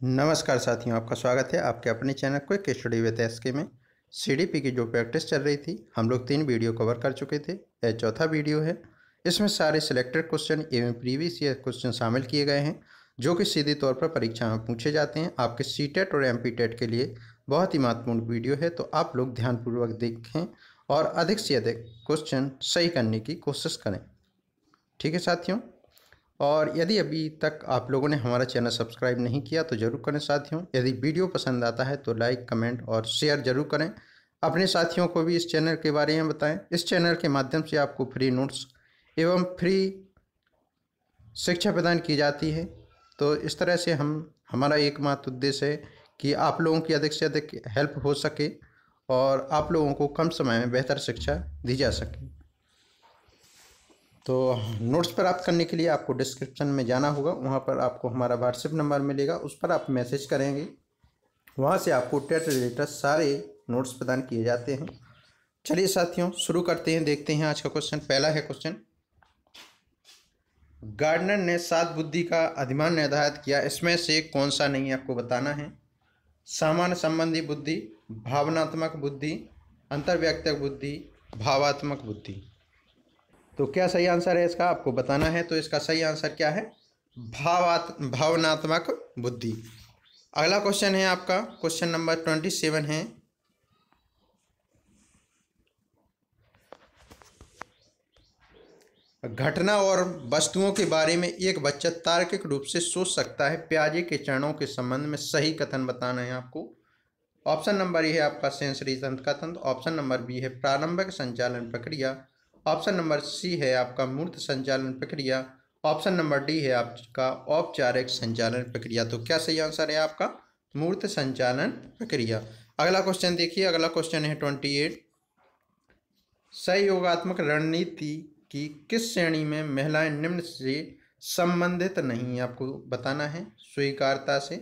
नमस्कार साथियों, आपका स्वागत है आपके अपने channel quick study with S K में। सीडीपी की जो प्रैक्टिस चल रही थी, हम लोग तीन वीडियो कवर कर चुके थे। यह चौथा वीडियो है। इसमें सारे सिलेक्टेड क्वेश्चन एवं प्रीवियस ईयर क्वेश्चन शामिल किए गए हैं, जो कि सीधे तौर पर परीक्षा में पूछे जाते हैं। आपके सी टेट और एमपी टेट के लिए बहुत ही महत्वपूर्ण वीडियो है तो आप लोग ध्यानपूर्वक देखें और अधिक से अधिक क्वेश्चन सही करने की कोशिश करें। ठीक है साथियों? और यदि अभी तक आप लोगों ने हमारा चैनल सब्सक्राइब नहीं किया तो ज़रूर करें साथियों। यदि वीडियो पसंद आता है तो लाइक, कमेंट और शेयर ज़रूर करें। अपने साथियों को भी इस चैनल के बारे में बताएँ। इस चैनल के माध्यम से आपको फ्री नोट्स एवं फ्री शिक्षा प्रदान की जाती है। तो इस तरह से हम, हमारा एकमात्र उद्देश्य है कि आप लोगों की अधिक से अधिक हेल्प हो सके और आप लोगों को कम समय में बेहतर शिक्षा दी जा सके। तो नोट्स प्राप्त करने के लिए आपको डिस्क्रिप्शन में जाना होगा, वहाँ पर आपको हमारा व्हाट्सएप नंबर मिलेगा, उस पर आप मैसेज करेंगे। वहाँ से आपको टेट रिलेटेड सारे नोट्स प्रदान किए जाते हैं। चलिए साथियों, शुरू करते हैं, देखते हैं आज का क्वेश्चन पहला है क्वेश्चन गार्डनर ने सात बुद्धि का अधिमान निर्धारित किया, इसमें से कौन सा नहीं, आपको बताना है। सामान्य संबंधी बुद्धि, भावनात्मक बुद्धि, अंतर्व्यक्तिक बुद्धि, भावात्मक बुद्धि। तो क्या सही आंसर है इसका? आपको बताना है तो इसका सही आंसर क्या है? भावात, भावनात्मक बुद्धि। अगला क्वेश्चन है आपका। क्वेश्चन नंबर ट्वेंटी सेवन है। घटना और वस्तुओं के बारे में एक बच्चा तार्किक रूप से सोच सकता है। प्याजे के चरणों के संबंध में सही कथन बताना है आपको। ऑप्शन नंबर ए है आपका सेंसरी तंत्र का तंत्र। ऑप्शन नंबर बी है प्रारंभिक संचालन प्रक्रिया। ऑप्शन नंबर सी है आपका मूर्त संचालन प्रक्रिया, ऑप्शन नंबर डी है आपका औपचारिक संचालन प्रक्रिया। तो क्या सही आंसर है आपका? मूर्त संचालन प्रक्रिया। अगला क्वेश्चन देखिए, अगला क्वेश्चन है ट्वेंटी एट सहयोगात्मक रणनीति की किस श्रेणी में महिलाएँ निम्न से संबंधित नहीं आपको बताना है? स्वीकारता से,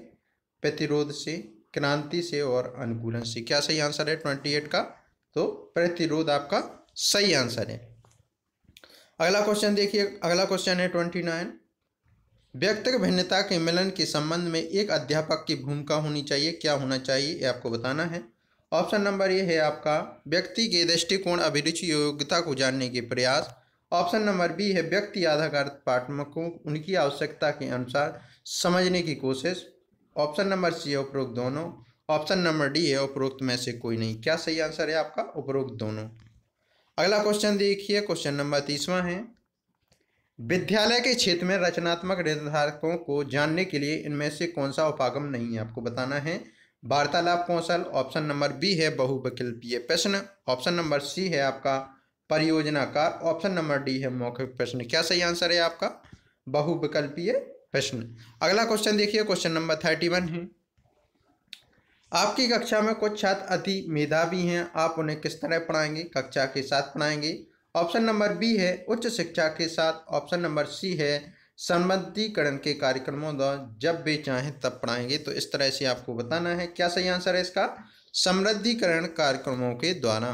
प्रतिरोध से, क्रांति से और अनुकूलन से। क्या सही आंसर है ट्वेंटी एट का? तो प्रतिरोध आपका सही आंसर है। अगला क्वेश्चन देखिए, अगला क्वेश्चन है ट्वेंटी नाइन व्यक्तिगत भिन्नता के मिलन के संबंध में एक अध्यापक की भूमिका होनी चाहिए, क्या होना चाहिए, ये आपको बताना है। ऑप्शन नंबर ये है आपका, व्यक्ति के दृष्टिकोण, अभिरुचि, योग्यता को जानने के प्रयास। ऑप्शन नंबर बी है, व्यक्ति आधारित पाठकों को उनकी आवश्यकता के अनुसार समझने की कोशिश। ऑप्शन नंबर सी है, उपरोक्त दोनों। ऑप्शन नंबर डी है, उपरोक्त में से कोई नहीं। क्या सही आंसर है आपका? उपरोक्त दोनों। अगला क्वेश्चन देखिए क्वेश्चन नंबर तीसवा है। विद्यालय के क्षेत्र में रचनात्मक निर्धारकों को जानने के लिए इनमें से कौन सा उपागम नहीं है, आपको बताना है। वार्तालाप कौशल ऑप्शन नंबर बी है, बहुविकल्पीय प्रश्न। ऑप्शन नंबर सी है आपका परियोजना का ऑप्शन नंबर डी है मौखिक प्रश्न। क्या सही आंसर है आपका? बहुविकल्पीय प्रश्न। अगला क्वेश्चन देखिए क्वेश्चन नंबर थर्टी वन है। आपकी कक्षा में कुछ छात्र अति मेधावी हैं। आप उन्हें किस तरह पढ़ाएँगे? कक्षा के साथ पढ़ाएँगे। ऑप्शन नंबर बी है उच्च शिक्षा के साथ। ऑप्शन नंबर सी है संबद्धीकरण के कार्यक्रमों द्वारा। जब वे चाहें तब पढ़ाएँगे। तो इस तरह से आपको बताना है। क्या सही आंसर है इसका? समृद्धिकरण कार्यक्रमों के द्वारा।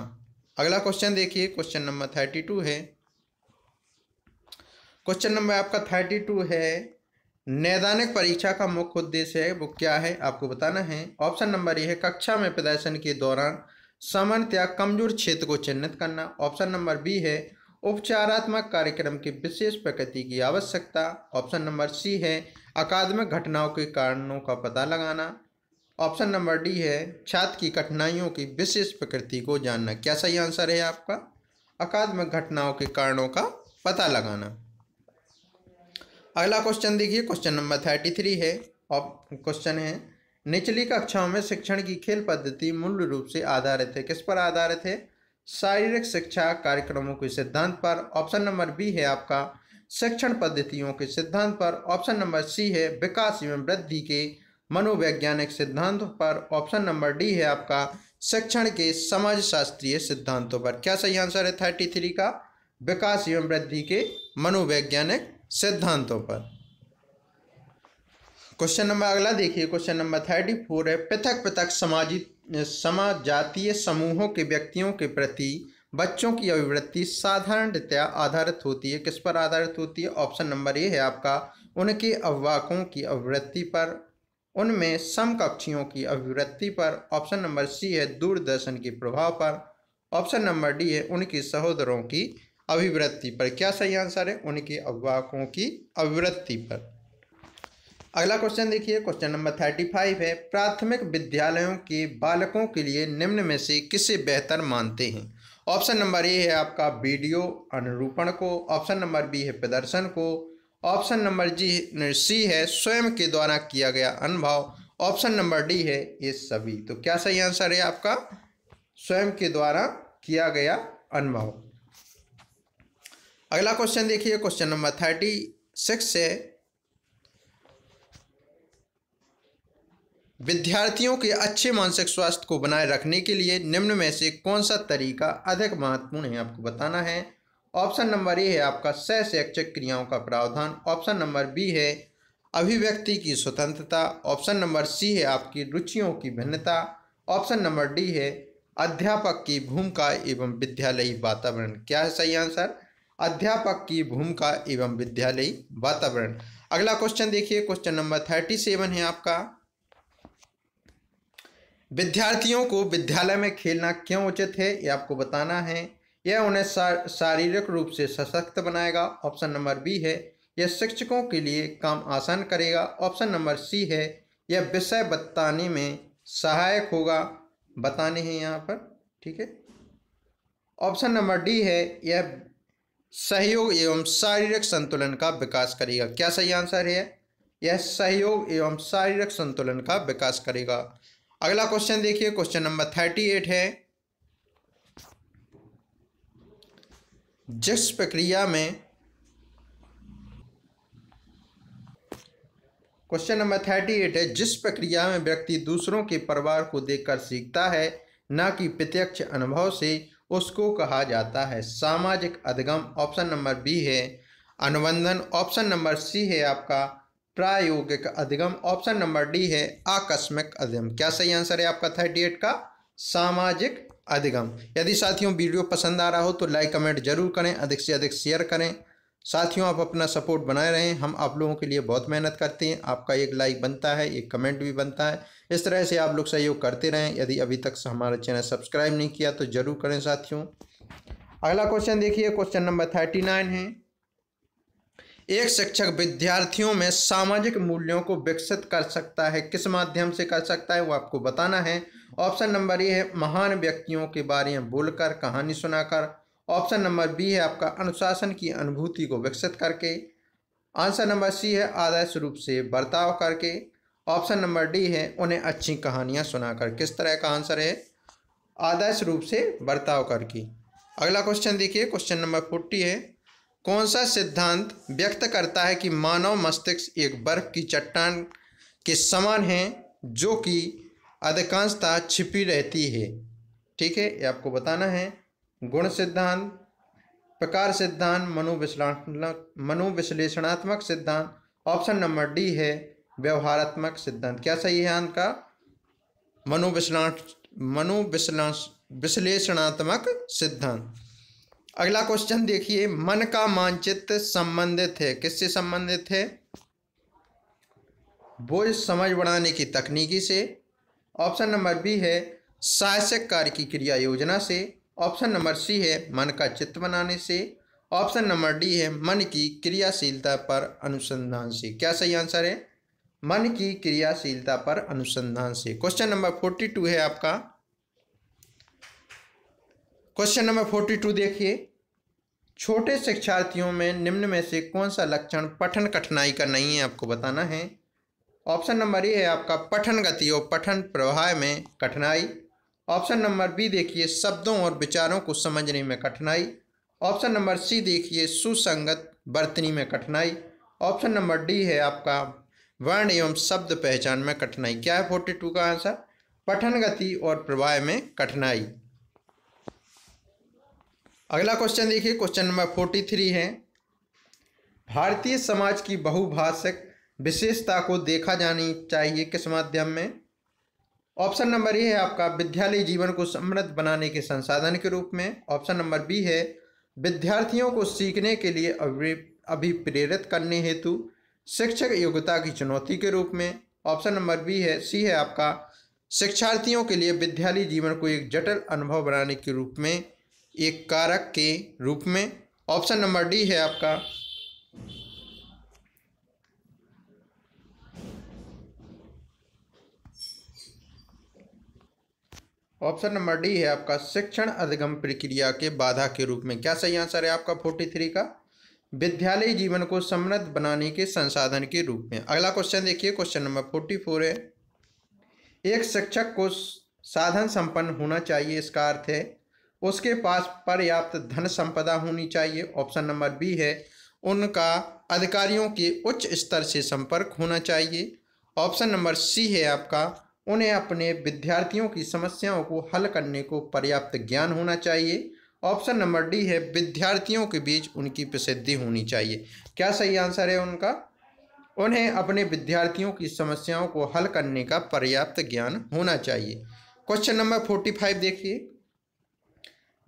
अगला क्वेश्चन देखिए। क्वेश्चन नंबर थर्टी टू है। क्वेश्चन नंबर आपका थर्टी टू है। नैदानिक परीक्षा का मुख्य उद्देश्य है, वो क्या है, आपको बताना है। ऑप्शन नंबर ए है, कक्षा में प्रदर्शन के दौरान सामान्यतया कमज़ोर क्षेत्र को चिन्हित करना। ऑप्शन नंबर बी है, उपचारात्मक कार्यक्रम की विशेष प्रकृति की आवश्यकता। ऑप्शन नंबर सी है, अकादमिक घटनाओं के कारणों का पता लगाना। ऑप्शन नंबर डी है, छात्र की कठिनाइयों की विशेष प्रकृति को जानना। क्या सही आंसर है आपका? अकादमिक घटनाओं के कारणों का पता लगाना। अगला क्वेश्चन देखिए क्वेश्चन नंबर थर्टी थ्री है, और क्वेश्चन है, निचली कक्षाओं में शिक्षण की खेल पद्धति मूल रूप से आधारित है। किस पर आधारित है? शारीरिक शिक्षा कार्यक्रमों के सिद्धांत पर। ऑप्शन नंबर बी है आपका, शिक्षण पद्धतियों के सिद्धांत पर। ऑप्शन नंबर सी है, विकास एवं वृद्धि के मनोवैज्ञानिक सिद्धांतों पर। ऑप्शन नंबर डी है आपका, शिक्षण के समाज शास्त्रीय सिद्धांतों पर। क्या सही आंसर है थर्टी थ्री का? विकास एवं वृद्धि के मनोवैज्ञानिक सिद्धांतों पर। क्वेश्चन नंबर अगला देखिए। क्वेश्चन नंबर थर्टी फोर है। पृथक पृथक सामाजिक समाज जातीय समूहों के व्यक्तियों के प्रति बच्चों की अभिवृत्ति साधारणतया आधारित होती है। किस पर आधारित होती है? ऑप्शन नंबर ए है आपका। उनके अभिभावकों की अभिवृत्ति पर, उनमें समकक्षियों की अभिवृत्ति पर। ऑप्शन नंबर सी है दूरदर्शन के प्रभाव पर। ऑप्शन नंबर डी है उनके सहोदरों की अभिवृत्ति पर। क्या सही आंसर है? उनके अभिभावकों की अभिवृत्ति पर। अगला क्वेश्चन देखिए। क्वेश्चन नंबर थर्टी फाइव है। प्राथमिक विद्यालयों के बालकों के लिए निम्न में से किसे बेहतर मानते हैं? ऑप्शन नंबर ए है आपका वीडियो अनुरूपण को। ऑप्शन नंबर बी है प्रदर्शन को। ऑप्शन नंबर जी सी है स्वयं के द्वारा किया गया अनुभव। ऑप्शन नंबर डी है ये सभी। तो क्या सही आंसर है आपका? स्वयं के द्वारा किया गया अनुभव। अगला क्वेश्चन देखिए क्वेश्चन नंबर थर्टी सिक्स है। विद्यार्थियों के अच्छे मानसिक स्वास्थ्य को बनाए रखने के लिए निम्न में से कौन सा तरीका अधिक महत्वपूर्ण है, आपको बताना है। ऑप्शन नंबर ए है आपका सह शैक्षिक क्रियाओं का प्रावधान। ऑप्शन नंबर बी है अभिव्यक्ति की स्वतंत्रता। ऑप्शन नंबर सी है आपकी रुचियों की भिन्नता। ऑप्शन नंबर डी है अध्यापक की भूमिका एवं विद्यालयी वातावरण। क्या है सही आंसर अध्यापक की भूमिका एवं विद्यालयी वातावरण। अगला क्वेश्चन देखिए क्वेश्चन नंबर थर्टी सेवन है आपका। विद्यार्थियों को विद्यालय में खेलना क्यों उचित है, ये आपको बताना है। यह उन्हें शारीरिक रूप से सशक्त बनाएगा। ऑप्शन नंबर बी है, यह शिक्षकों के लिए काम आसान करेगा। ऑप्शन नंबर सी है, यह विषय बताने में सहायक होगा। बताने हैं यहाँ पर, ठीक है। ऑप्शन नंबर डी है, यह सहयोग एवं शारीरिक संतुलन का विकास करेगा। क्या सही आंसर है? यह सहयोग एवं शारीरिक संतुलन का विकास करेगा। अगला क्वेश्चन देखिए। क्वेश्चन नंबर थर्टी एट है। जिस प्रक्रिया में क्वेश्चन नंबर थर्टी एट है, जिस प्रक्रिया में व्यक्ति दूसरों के परिवार को देखकर सीखता है, न कि प्रत्यक्ष अनुभव से उसको कहा जाता है। सामाजिक अधिगम ऑप्शन नंबर बी है। अनुबंधन ऑप्शन नंबर सी है आपका। प्रायोगिक अधिगम ऑप्शन नंबर डी है। आकस्मिक अधिगम। क्या सही आंसर है आपका थर्टी एट का? सामाजिक अधिगम। यदि साथियों वीडियो पसंद आ रहा हो तो लाइक, कमेंट ज़रूर करें, अधिक से अधिक शेयर करें। साथियों, आप अपना सपोर्ट बनाए रहें। हम आप लोगों के लिए बहुत मेहनत करते हैं। आपका एक लाइक बनता है, एक कमेंट भी बनता है। इस तरह से आप लोग सहयोग करते रहें। यदि अभी तक हमारा चैनल सब्सक्राइब नहीं किया तो ज़रूर करें साथियों। अगला क्वेश्चन देखिए। क्वेश्चन नंबर थर्टी नाइन है। एक शिक्षक विद्यार्थियों में सामाजिक मूल्यों को विकसित कर सकता है। किस माध्यम से कर सकता है, वो आपको बताना है। ऑप्शन नंबर ए है, महान व्यक्तियों के बारे में बोलकर, कहानी सुनाकर। ऑप्शन नंबर बी है आपका अनुशासन की अनुभूति को विकसित करके। आंसर नंबर सी है आदर्श रूप से बर्ताव करके। ऑप्शन नंबर डी है उन्हें अच्छी कहानियाँ सुनाकर। किस तरह का आंसर है? आदर्श रूप से बर्ताव करके। अगला क्वेश्चन देखिए, क्वेश्चन नंबर फोर्टी है। कौन सा सिद्धांत व्यक्त करता है कि मानव मस्तिष्क एक बर्फ़ की चट्टान के समान है, जो कि अधिकांशता छिपी रहती है? ठीक है, ये आपको बताना है। गुण सिद्धांत, प्रकार सिद्धांत मनोविश्लेषणात्मक मनोविश्लेषणात्मक सिद्धांत। ऑप्शन नंबर डी है, व्यवहारात्मक सिद्धांत। क्या सही है का मनोविश्लेषण मनोविश्लेष विश्लेषणात्मक सिद्धांत। अगला क्वेश्चन देखिए, मन का मानचित्र संबंधित है। किससे संबंधित है? बोझ समझ बढ़ाने की तकनीकी से। ऑप्शन नंबर बी है, साहसिक कार्य की क्रिया योजना से। ऑप्शन नंबर सी है मन का चित्र बनाने से। ऑप्शन नंबर डी है मन की क्रियाशीलता पर अनुसंधान से। क्या सही आंसर है? मन की क्रियाशीलता पर अनुसंधान से। क्वेश्चन नंबर फोर्टी टू है आपका। क्वेश्चन नंबर फोर्टी टू देखिए। छोटे शिक्षार्थियों में निम्न में से कौन सा लक्षण पठन कठिनाई का नहीं है आपको बताना है? ऑप्शन नंबर ए है आपका पठन गति और पठन प्रवाह में कठिनाई। ऑप्शन नंबर बी देखिए, शब्दों और विचारों को समझने में कठिनाई। ऑप्शन नंबर सी देखिए, सुसंगत बर्तनी में कठिनाई। ऑप्शन नंबर डी है आपका, वर्ण एवं शब्द पहचान में कठिनाई। क्या है फोर्टी टू का आंसर पठन गति और प्रवाह में कठिनाई। अगला क्वेश्चन देखिए क्वेश्चन नंबर फोर्टी थ्री है। भारतीय समाज की बहुभाषिक विशेषता को देखा जानी चाहिए किस माध्यम में? ऑप्शन नंबर ए है आपका विद्यालय जीवन को समृद्ध बनाने के संसाधन के रूप में। ऑप्शन नंबर बी है विद्यार्थियों को सीखने के लिए अभिप्रेरित करने हेतु, शिक्षक योग्यता की चुनौती के रूप में। ऑप्शन नंबर बी है, सी है आपका शिक्षार्थियों के लिए विद्यालय जीवन को एक जटिल अनुभव बनाने के रूप में, एक कारक के रूप में। ऑप्शन नंबर डी है आपका ऑप्शन नंबर डी है आपका शिक्षण अधिगम प्रक्रिया के बाधा के रूप में। क्या सही आंसर है आपका फोर्टी थ्री का? विद्यालय जीवन को समृद्ध बनाने के संसाधन के रूप में। अगला क्वेश्चन देखिए क्वेश्चन नंबर फोर्टी फोर है। एक शिक्षक को साधन संपन्न होना चाहिए, इसका अर्थ है उसके पास पर्याप्त धन संपदा होनी चाहिए। ऑप्शन नंबर बी है उनका अधिकारियों के उच्च स्तर से संपर्क होना चाहिए। ऑप्शन नंबर सी है आपका उन्हें अपने विद्यार्थियों की समस्याओं को हल करने को पर्याप्त ज्ञान होना चाहिए। ऑप्शन नंबर डी है, विद्यार्थियों के बीच उनकी प्रसिद्धि होनी चाहिए। क्या सही आंसर है उनका? उन्हें अपने विद्यार्थियों की समस्याओं को हल करने का पर्याप्त ज्ञान होना चाहिए। क्वेश्चन नंबर फोर्टी फाइव देखिए।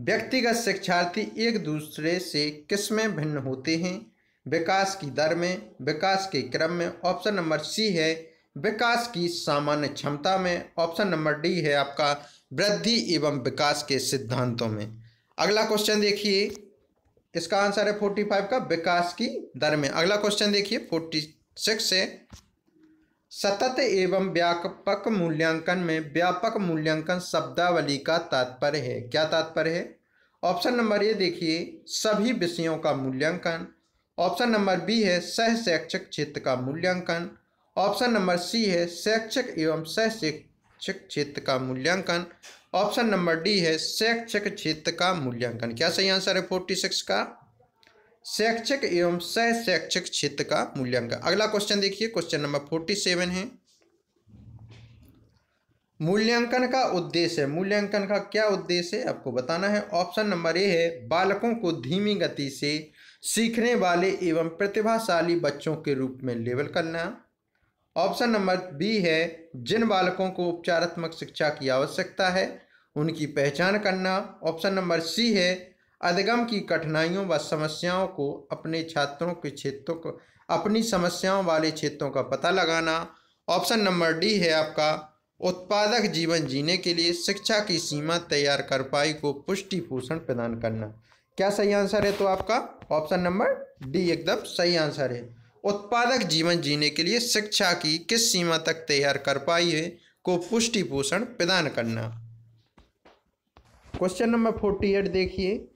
व्यक्तिगत शिक्षार्थी एक दूसरे से किसमें भिन्न होते हैं? विकास की दर में, विकास के क्रम में। ऑप्शन नंबर सी है विकास की सामान्य क्षमता में ऑप्शन नंबर डी है आपका वृद्धि एवं विकास के सिद्धांतों में। अगला क्वेश्चन देखिए। इसका आंसर है फोर्टी फाइव का विकास की दर में। अगला क्वेश्चन देखिए, फोर्टी सिक्स है। सतत एवं व्यापक मूल्यांकन में व्यापक मूल्यांकन शब्दावली का तात्पर्य है। क्या तात्पर्य है? ऑप्शन नंबर ए देखिए, सभी विषयों का मूल्यांकन। ऑप्शन नंबर बी है सह शैक्षिक क्षेत्र का मूल्यांकन। ऑप्शन नंबर सी है शैक्षिक एवं शैक्षिक क्षेत्र का मूल्यांकन। ऑप्शन नंबर डी है शैक्षिक क्षेत्र का मूल्यांकन। क्या सही आंसर है फोर्टी सिक्स का? शैक्षिक एवं शैक्षिक क्षेत्र का मूल्यांकन। अगला क्वेश्चन देखिए, क्वेश्चन नंबर फोर्टी सेवन है। मूल्यांकन का उद्देश्य है। मूल्यांकन का क्या उद्देश्य है, आपको बताना है। ऑप्शन नंबर ए है बालकों को धीमी गति से सीखने वाले एवं प्रतिभाशाली बच्चों के रूप में लेबल करना। ऑप्शन नंबर बी है, जिन बालकों को उपचारात्मक शिक्षा की आवश्यकता है, उनकी पहचान करना। ऑप्शन नंबर सी है, अधिगम की कठिनाइयों व समस्याओं को अपने छात्रों के क्षेत्रों को, अपनी समस्याओं वाले क्षेत्रों का पता लगाना। ऑप्शन नंबर डी है आपका, उत्पादक जीवन जीने के लिए शिक्षा की सीमा तैयार कर पाई को पुष्टि पोषण प्रदान करना। क्या सही आंसर है तो आपका? ऑप्शन नंबर डी एकदम सही आंसर है। उत्पादक जीवन जीने के लिए शिक्षा की किस सीमा तक तैयार कर पाई है को पुष्टि पोषण प्रदान करना। क्वेश्चन नंबर फोर्टी एट देखिए।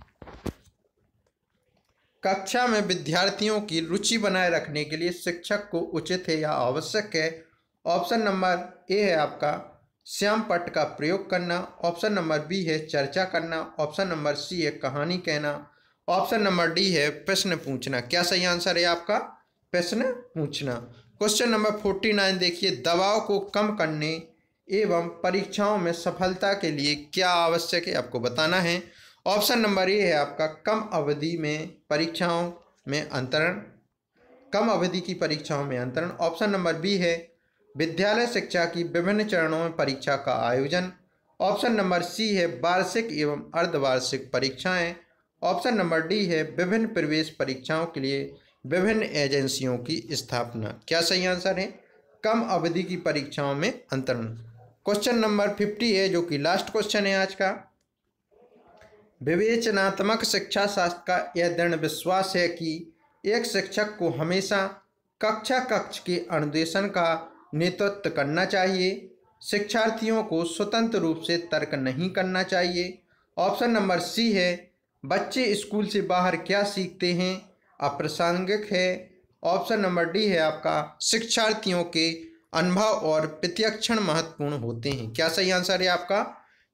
कक्षा में विद्यार्थियों की रुचि बनाए रखने के लिए शिक्षक को उचित है या आवश्यक है? ऑप्शन नंबर ए है आपका, श्याम पट का प्रयोग करना। ऑप्शन नंबर बी है चर्चा करना। ऑप्शन नंबर सी है कहानी कहना। ऑप्शन नंबर डी है प्रश्न पूछना। क्या सही आंसर है आपका? प्रश्न पूछना। क्वेश्चन नंबर फोर्टी नाइन देखिए, दबाव को कम करने एवं परीक्षाओं में सफलता के लिए क्या आवश्यक है आपको बताना है। ऑप्शन नंबर ए है आपका, कम अवधि में परीक्षाओं में अंतरण। कम अवधि की परीक्षाओं में अंतरण। ऑप्शन नंबर बी है, विद्यालय शिक्षा की विभिन्न चरणों में परीक्षा का आयोजन। ऑप्शन नंबर सी है, वार्षिक एवं अर्धवार्षिक परीक्षाएँ। ऑप्शन नंबर डी है, विभिन्न प्रवेश परीक्षाओं के लिए विभिन्न एजेंसियों की स्थापना। क्या सही आंसर है? कम अवधि की परीक्षाओं में अंतरण। क्वेश्चन नंबर फिफ्टी है, जो कि लास्ट क्वेश्चन है आज का। विवेचनात्मक शिक्षा शास्त्र का यह दृढ़ विश्वास है कि एक शिक्षक को हमेशा कक्षा कक्ष के अनुदेशन का नेतृत्व करना चाहिए। शिक्षार्थियों को स्वतंत्र रूप से तर्क नहीं करना चाहिए। ऑप्शन नंबर सी है, बच्चे स्कूल से बाहर क्या सीखते हैं? अप्रासंगिक है। ऑप्शन नंबर डी है आपका, शिक्षार्थियों के अनुभव और प्रत्यक्षण महत्वपूर्ण होते हैं। क्या सही आंसर है आपका?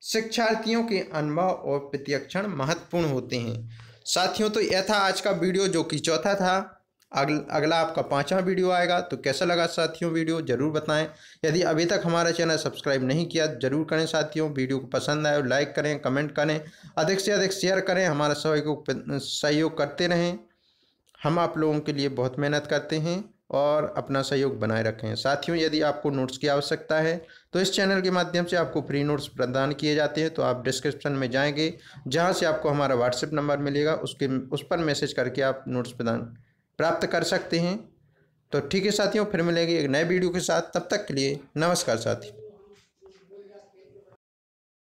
शिक्षार्थियों के अनुभव और प्रत्यक्षण महत्वपूर्ण होते हैं। साथियों तो यह था आज का वीडियो, जो कि चौथा था। अगल अगला आपका पांचवा वीडियो आएगा तो कैसा लगा साथियों वीडियो, ज़रूर बताएँ। यदि अभी तक हमारा चैनल सब्सक्राइब नहीं किया, ज़रूर करें साथियों, वीडियो को पसंद आए, लाइक करें, कमेंट करें, अधिक से अधिक शेयर करें, हमारा सहयोग सहयोग करते रहें। हम आप लोगों के लिए बहुत मेहनत करते हैं और अपना सहयोग बनाए रखें। साथियों, यदि आपको नोट्स की आवश्यकता है तो इस चैनल के माध्यम से आपको फ्री नोट्स प्रदान किए जाते हैं तो आप डिस्क्रिप्शन में जाएँगे, जहाँ से आपको हमारा व्हाट्सएप नंबर मिलेगा, उसके, उस पर मैसेज करके आप नोट्स प्रदान, प्राप्त कर सकते हैं। तो ठीक है साथियों, फिर मिलेंगे एक नए वीडियो के साथ। तब तक के लिए नमस्कार साथी।